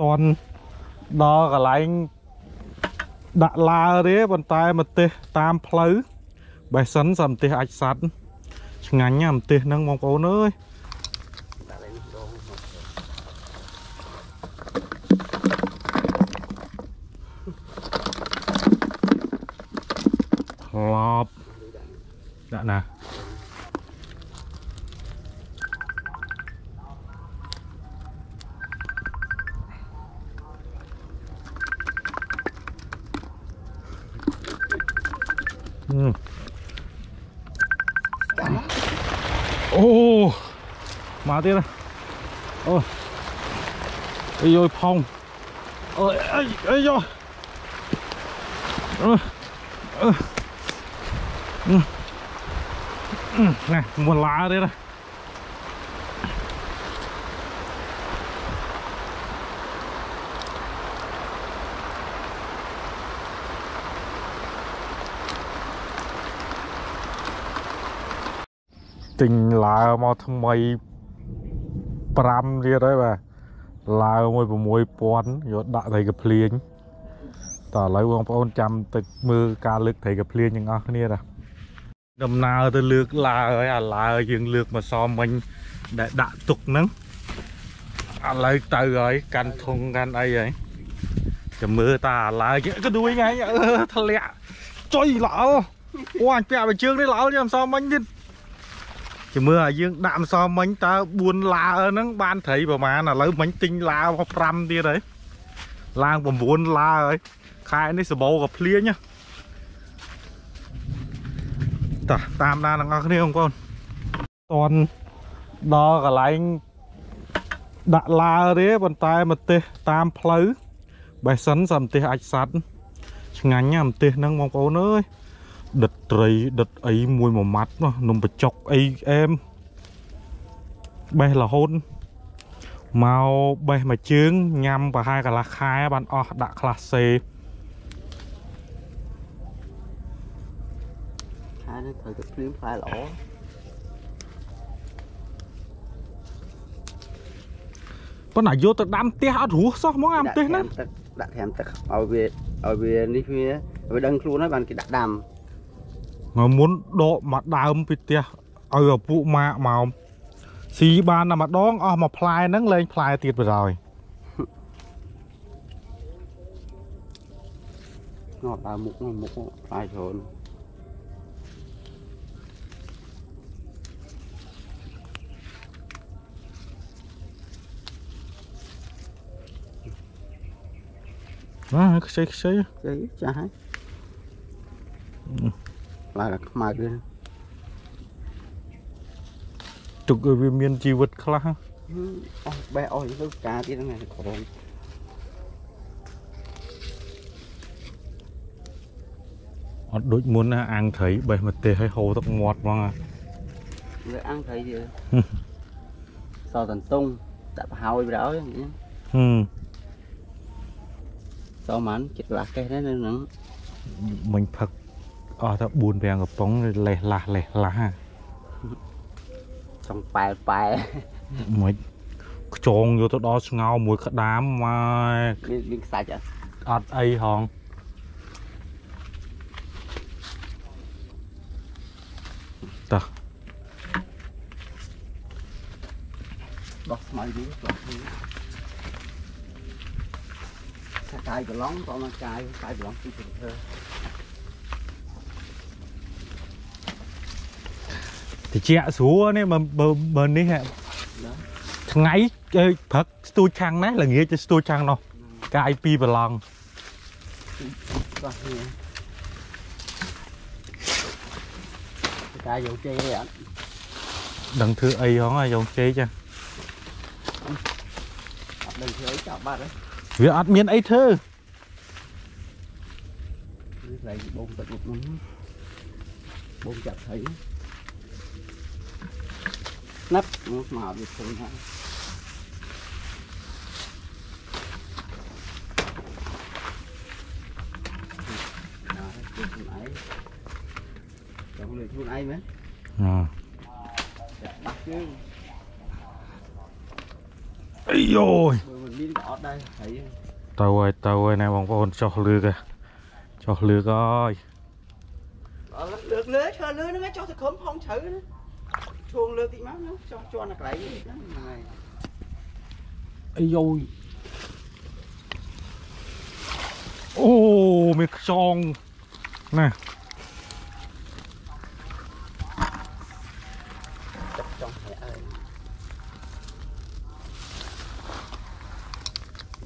តន់ដល់កន្លែងដាក់ឡាទេប៉ុន្តែម្ទេសតាមផ្លូវបេះសិនសម្ទេសអាចសัตว์ឆ្ងាញ់ណាស់ម្ទេសហ្នឹងបងប្អូនអើយ ដាក់លេងដងមក ក្លប់ដាក់ណាហឹមអូ មកទៀតអូអីយយផុងអើយអីអីយអឺ này một lá đây này tình lá mà thằng mày pram kia đấy bà lá môi của môi pon rồi đã thấy cái plien តើឥឡូវបងប្អូនចាំទៅមើលការលើកត្រីកាភ្លៀងទាំងអស់គ្នាតាដំណើរទៅលើកឡាហើយអាឡាយើងលើកមកសមមិញដែលដាក់ទុកហ្នឹងឥឡូវទៅហើយកាន់ធុងកាន់អីហើយចាំមើលតាអាឡាគេក៏ដួយថ្ងៃអឺធ្លាក់ចុយល្អអូអញពាក់បើជើងនេះល្អខ្ញុំសមមិញទៀត ចាំមើលឲ្យយើងដាក់ម្សមិញតើ4ឡាហ្នឹងបានត្រីប្រហែលឥឡូវមិញទិញឡាមក5ទៀតហើយឡើង9ឡាហើយខែនេះសបោក៏ភ្លៀងណាតោះតាមដានទាំងអស់គ្នាបងប្អូនតន់ដល់កន្លែងដាក់ឡាទេប៉ុន្តែម្ទេសតាមផ្លូវបេះសិនសម្ទេសអាចសัตว์ឆ្ងាញ់ណាស់ម្ទេសហ្នឹងបងប្អូនអើយ ដិតត្រីដិតអីមួយមួយម៉ាត់នោះនំបញ្ចុកអីអែមបេះរហូតមកបេះមួយជើងញ៉ាំប្រហែលកន្លះខែបានអស់ដាក់ខ្លះសេ hai nó thời thực phim phải lỗ ប៉ុន្តែយកទៅដាំផ្ទះអត់រស់សោះហ្មងអាម្ទេសហ្នឹងទឹកដាក់ថែមទឹកឲ្យវាឲ្យវានេះវាវាដឹងខ្លួនហើយបានគេដាក់ដាំថ្ងៃមុនដកមកដើមពីផ្ទះឲ្យឪពុកម៉ាក់មកស៊ីបានតែម្ដងអស់មួយផ្លែហ្នឹងលែងផ្លែទៀតបណ្ដោយ ngọt vào mục nó mục phải rồi ណាខ្ចីខ្ចី chơi chả hay là là mài lên ទុកឲ្យវាមានជីវិតខ្លះ ôi bé ôi cái cá tí nó này khổ rồi អត់ដូចមុនណាអាំងត្រីបេះម្ទេសហូរទឹកមាត់ហ្មង người ăn thấy gì sao tần tung đã hôi rồi đó ហឹម sao mà anh chích lạc cái đấy nữa មិញផឹក អស់តែ4 5កំប៉ុងលេះឡាស់លេះឡាស់ហ่า xong bài bài មិនខ្ចងយកទៅដល់ស្ងោរមួយក្តាមមក miếng miếng sạch à អត់អីហងតោះ đọt mày đi đọt đi cái cài của lóng con là cài cài của lóng thì được thơ តិចស្រួលនេះបើបើបើនេះហ่ะ đó ថ្ងៃអើយព្រឹកស្ទូចខាងណាល្ងាចទៅស្ទូចខាងនោះកាយពីប្រឡង đọt đi cái cài dầu chê đấy anh ដឹងធ្វើអីហងឲ្យយកជ័យចា đừng thấy chào bạn đấy វាអត់មានអីធ្វើ Cái này bông tận một món bông chặt thấy nắp nó màu được không hả Đó, cái con ấy Chọn lượt con ấy mấy អឺ Bắt chứ អីយ៉ូយ Bữa mình មានក៏អត់ដែរ ហើយទៅហើយទៅហើយណែបងប្អូនចុះលឺកចុះលឺកអើយអត់លើកលើឈើលើហ្នឹងឯងចុះទៅក្រុមហងជ្រៅហ្នឹង ឈួងលើកតិចមកហ្នឹងចុះជន់អាកន្លែងនេះហ្នឹងហ្នឹងហើយអាយយអូមានខ្យងណាចាប់ចង់ហែកហើយ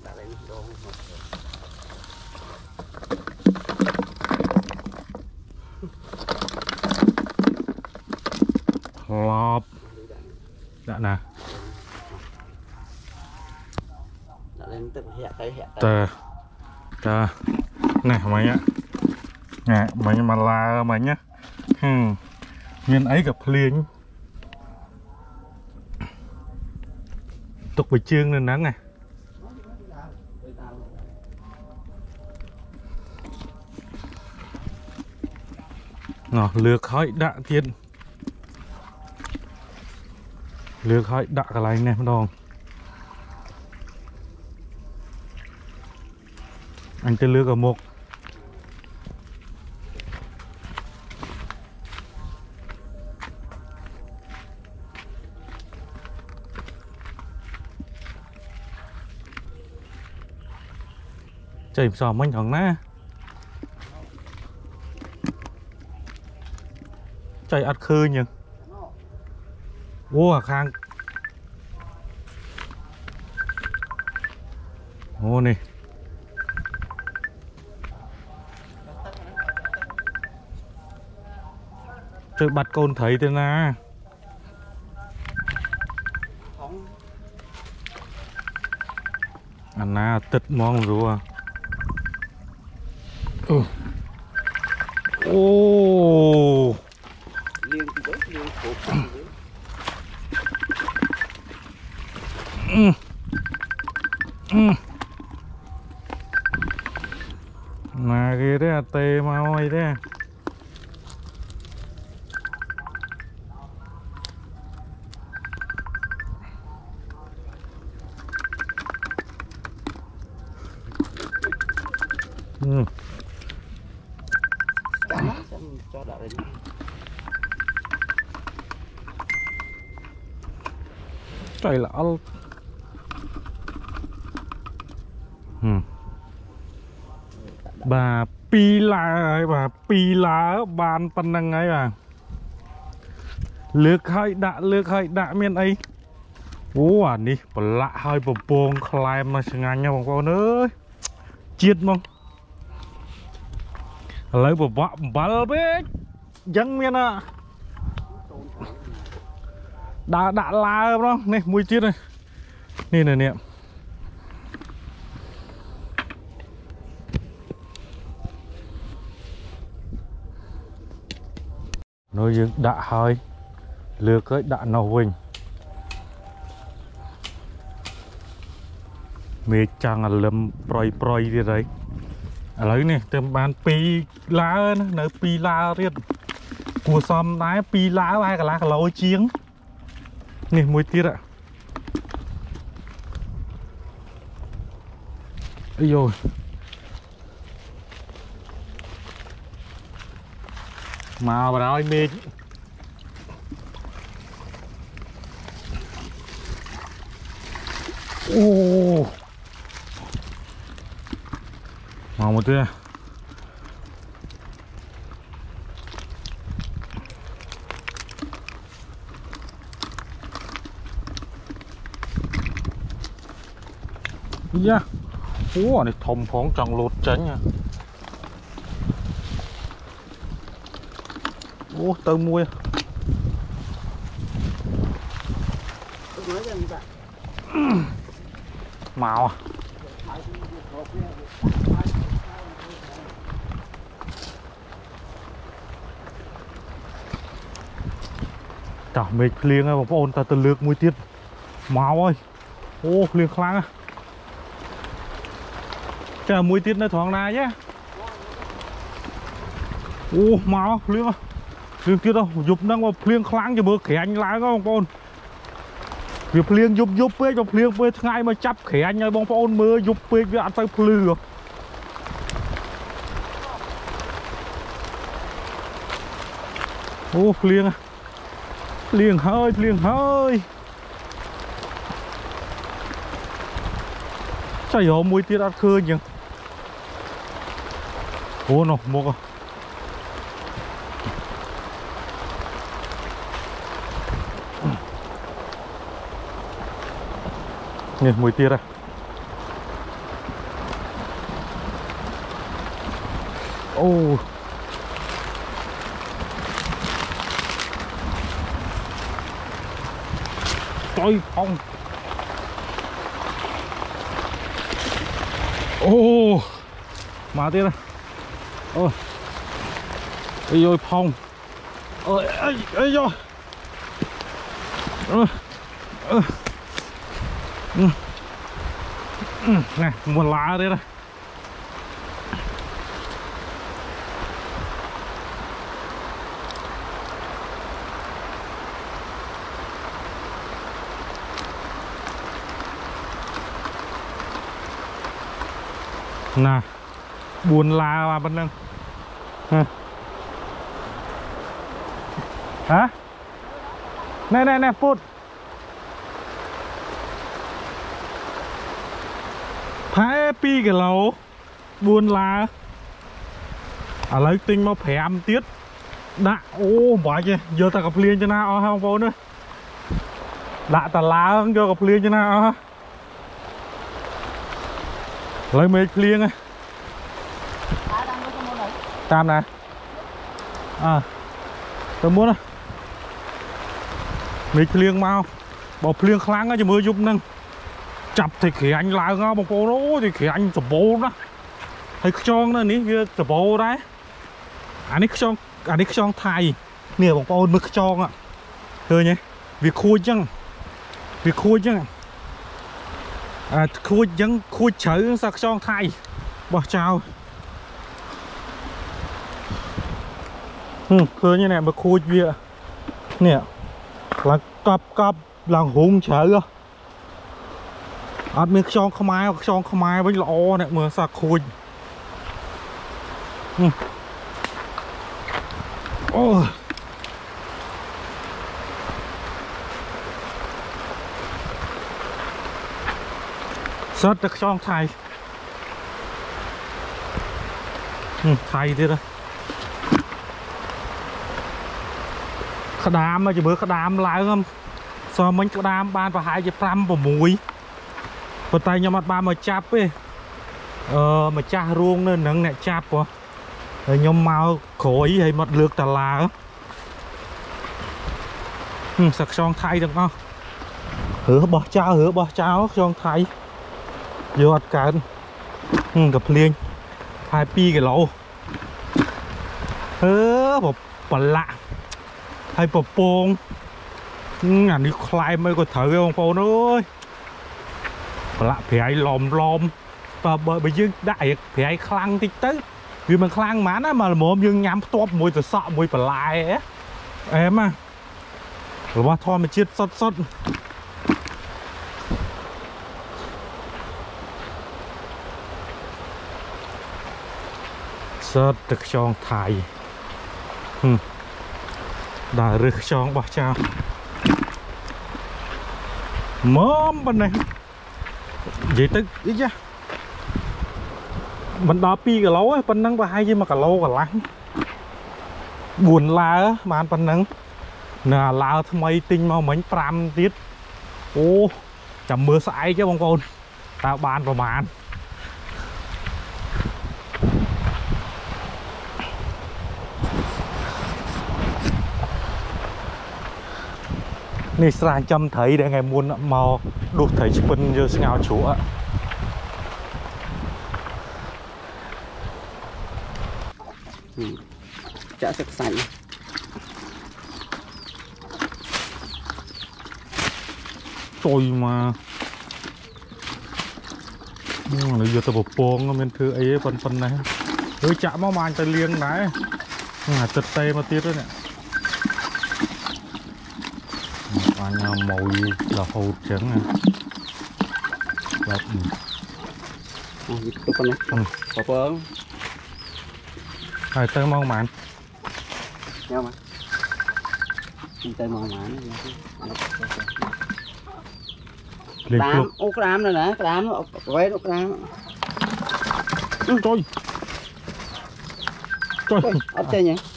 ដាក់លេងដងមក ក្លប់ដាក់ ណាដាក់លេងទឹកហែកទៅហែកតើតើនេះមិញណែមិញមកឡាមិញណាហឹមមានអីក៏ភ្លៀងទុកវិជើងនៅហ្នឹងណាណោះលើកហើយដាក់ទៀត លើកហើយដាក់កន្លែងនេះម្ដងអញទៅលើកឲ្យមុខចៃផ្សំមិញថងណាចៃអត់ឃើញហ្នឹង អូអាខាងអូនេះជួយបាត់កូនត្រីទៅណាផង អាណាទឹកហ្មងរួអូអូលៀងទីទៅលៀងគ្រប់ទីទៅ អឺអឺណាគេទេអត់ទេមកអីទេអឺ ចាំណាចាំចោះដាក់លេង ចៃល្អល់ហឹម បាទពីរឡាហើយបាទពីរឡាបានប៉ុណ្្នឹងហើយបាទលើកហើយដាក់លើកហើយដាក់មានអីអូអានេះប្រឡាក់ហើយបំពងខ្លែមមកឆ្ងាញ់ណាស់បងប្អូនអើយជាតិមកឥឡូវបបាក់អំបិលពេកអញ្ចឹងមានអាដើរដាក់ឡាប្រុសនេះមួយទៀតនេះនេះនេះ នោះយើងដាក់ហើយលើកហើយដាក់នោះវិញមេចង់អាលឹមប្រយប្រយទៀតហើយឥឡូវនេះទៅបាន2ឡាណានៅ2ឡាទៀតគួរសមដែរ2ឡាហើយកន្លះគីឡូជាង នេះមួយទៀតอะអាយយ មកបរោយមេឃអូមកមកទៀតយ៉ាអូអានេះធំផងចង់លោតចេញហ่ะអូទៅមួយ tôi nói rằng bạn មកចោះមេឃភ្លៀងហើយបងប្អូនតែទៅលើកមួយទៀតមកហើ យអូភ្លៀងខ្លាំងណាស់ចាមួយទៀតនៅត្រង់ណាយ៉ាអូមកភ្លៀងហ៎ភ្លៀងទៀតហ៎យប់ហ្នឹងមកភ្លៀងខ្លាំងជាមើលក្រាញ់ឡើងហ៎បងប្អូនវាភ្លៀងយប់យប់ពេកបើភ្លៀងពេលថ្ងៃមកចាប់ក្រាញឲ្យបងប្អូនមើលយប់ពេកវាអត់ទៅភ្លឺហ៎អូភ្លៀងហ៎ភ្លៀងហើយភ្លៀងហើយចៃរកមួយទៀតអត់ឃើញចឹងអូនោះមកហ៎ នេះមួយទៀតហ៎អូចុយផងអូមក ទៀតហ៎អូអីយយផងអើយអីអីយោអឺអឺ nè một lá đây này nè buồn lá mà bên nâng hả hả nè nè nè phút ផែ 2គីឡូ4ឡាឥឡូវទិញមក5ទៀតដាក់អូមិនបាច់ទេយកតែកាភ្លៀងទៅណាអស់ហើយបងប្អូនអើយដាក់តាឡាយកកាភ្លៀងទៅណាអស់ហើយឥឡូវមេឃភ្លៀងហ៎តាមណាអើទៅមុនណាមេឃភ្លៀងមកបើភ្លៀងខ្លាំងហើយជំរឿយប់ហ្នឹង ចាប់តែក្រាញ់ឡើងហ៎បងប្អូនអូយតែក្រាញ់សម្បូរណាស់ហើយខ្យងនៅនេះវាសម្បូរដែរអានេះខ្យងអានេះខ្យងថៃនេះបងប្អូនមើលខ្យងហ៎ឃើញទេវាខួចចឹងវាខួចចឹងអាខួចចឹងខួចជ្រៅសាខ្យងថៃបោះចោលហឹមឃើញទេណែបើខួចវានេះឡើងកប់កប់ឡើងរុំជ្រៅហ៎ អត់មានខ្យងខ្មែរខ្យងខ្មែរវិញល្អអ្នកមើលសាខូចហឹមអូសត្វតែខ្យងថៃហឹមថៃទៀតហ៎ក្តាមមកជើមើលក្តាមឡើងហ៎សោះមិញក្តាមបានប្រហែលជា5 6 ប៉ុន្តែខ្ញុំអត់បានមកចាប់ទេអឺម្ចាស់រួងនៅនឹងអ្នកចាប់ហ៎ហើយខ្ញុំមកក្រោយហើយមកលើកតាឡាហឹមសាខ្យងថៃទាំងអស់រើបោះចោលរើបោះចោលខ្យងថៃយកអត់កើតហឹមកាភ្លៀងផែ2គីឡូអឺប្រឡាក់ហើយប្រពងហឹមអានេះខ្លែមអីក៏ត្រូវទេបងប្អូនអើយ ប្រឡាក់ប្រៃឡំឡំបើបើបើយើងដាក់រៀងប្រៃខ្លាំងតិចទៅវាមិនខ្លាំងហ្មងណាមកល្មមយើងញ៉ាំផ្ទាប់មួយទៅសក់មួយបន្លែអែមណារបស់ធម្មជាតិសុតសុតសុតទឹកខ្យងថៃហឹមដល់រឹសខ្យងបោះចោលមកប៉ុណ្ណេះ និយាយទៅអីចាមិនដល់2គីឡូទេប៉ុណ្ណឹងប្រហែលជា1គីឡូកន្លះ4ឡាបានប៉ុណ្ណឹងនៅអាឡាថ្មីទិញមកមិញ5ទៀតអូចាំមើលស្អែកទេបងប្អូនតើបានប្រមាណ នេះស្រះចំត្រីដែលថ្ងៃមុនមកដួសត្រីឆ្ពិនយកស្ងោរជ្រក់ចាក់ទឹកសាច់ជួយមកនេះយកទៅប្រពងមានធ្វើអីទេប៉ុណ្ប៉ុណ្ណេះអើយចាក់មកមកអញទៅលាងដែរអាទឹកតេមកទៀតហ្នឹង អអញមកមួយរហូតចឹងណាបាទអស់វាទុកប៉ុណ្ណេះបបងហើយទៅមកហ្មងញ៉ាំមកទៅមក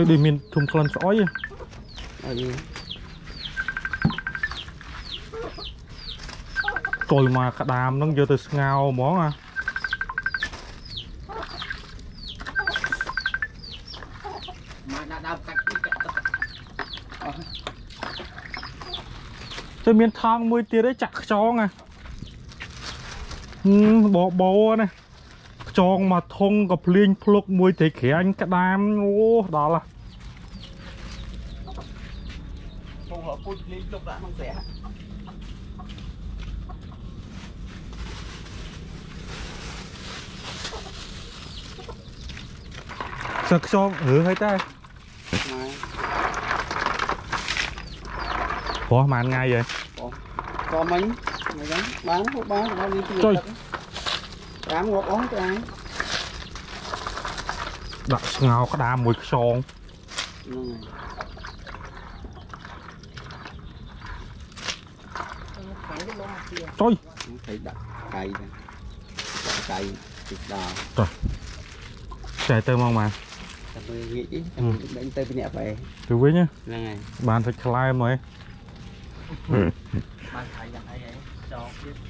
យដូចមានធុំក្លិនស្អុយហ៎អត់យីចុយមកក្តាមហ្នឹងយកទៅស្ងោរហ្មងអាមកដាក់ដើមកាច់កាច់ទឹកទៅមានថងមួយទៀតឯងចាក់ខ្យងអាហឹមបបោណា ខ្យងមកធុងក៏ភ្លៀងភ្លុកមួយត្រីក្រាញ់ក្តាមអូដល់ហ่ะពងរពុជលេងលុកដាក់ក្នុងស្រះសឹកខ្យងរើហើយតែមកព្រោះប្រហែលថ្ងៃហើយក៏មិញមិនចឹងបានហូបបានដល់នេះចុយក្តាមងាប់អស់ក្តាមដាក់ស្ងោរក្តាមមួយខ្យងហ្នឹងហើយចុយ thấy đặt cây này đặt cây thịt đào ចែកទៅមកមក ta mới nghĩ Ừ. đánh tay với nhẹ về ទៅវិញណា là ngày បានសាច់ខ្លែមហើយ ban thấy đặt ấy ấy cho biết ធាឡាងនេះយកត្រីឲ្យម៉ាក់តិចយកត្រីឲ្យម៉ាក់ត្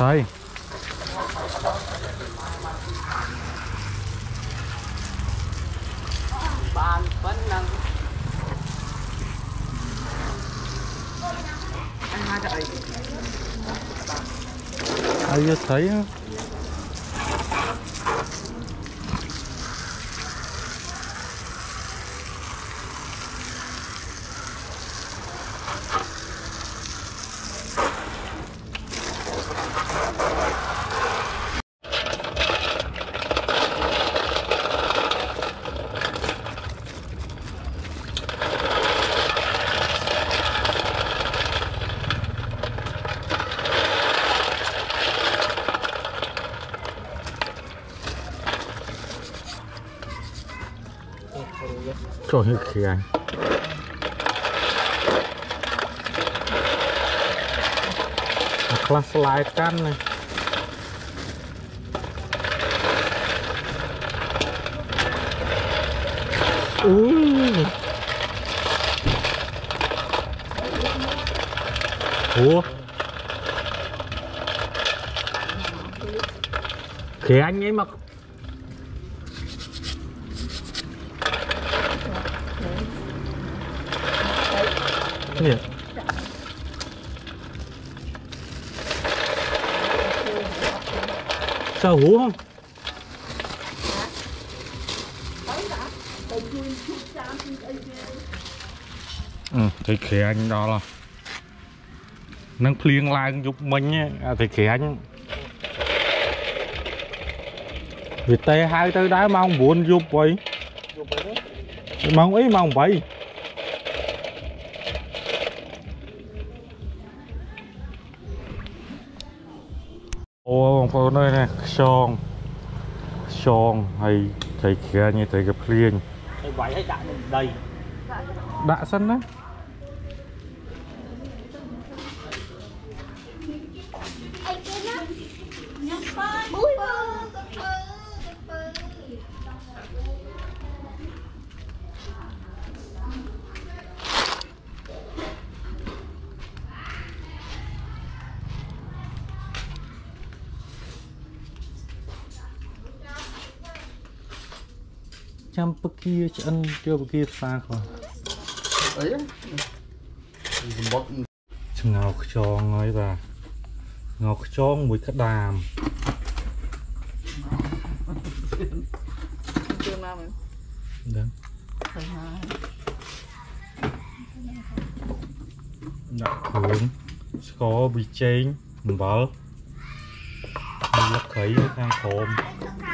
រី ban vẫn năng anh hai cái ấy ឲ្យយកត្រីហ៎ចុះហឹកខ្លាំងអាខ្លះ ស្លាយកាន់ណាអូអូខ្លាញ់អីមក nhỉ? Sao hú không? Ừ, thì khỉ anh đó là nâng phiên lại giúp mình ấy. À, thì khỉ anh. Vì tê hai tới đá mong buồn giúp vậy. Mong ý mong vậy ô បងប្អូនអើយនេះខ្យងខ្យងហើយត្រីក្រាញ់ហើយត្រីកាភ្លៀងទៅវាយឲ្យដាក់នឹងដីដាក់សិនណា ចាំពគាឆ្អិនយកពគាផ្សារគាត់អីសម្បត្តិឆ្ងោខ្យងហើយបាទងោខ្យងមួយក្តាមជឿមកមែនដឹងទៅមកដាក់គ្រឿងស្ករប៊ីចេងអំបិលហើយលឹកគ្រៃនៅខាងក្រោមអឺមកអស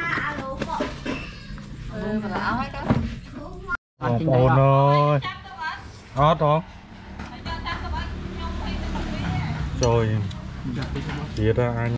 ់ហើយទៅ បងប្អូនអើយអត់ហ៎ចូលទៀតអញ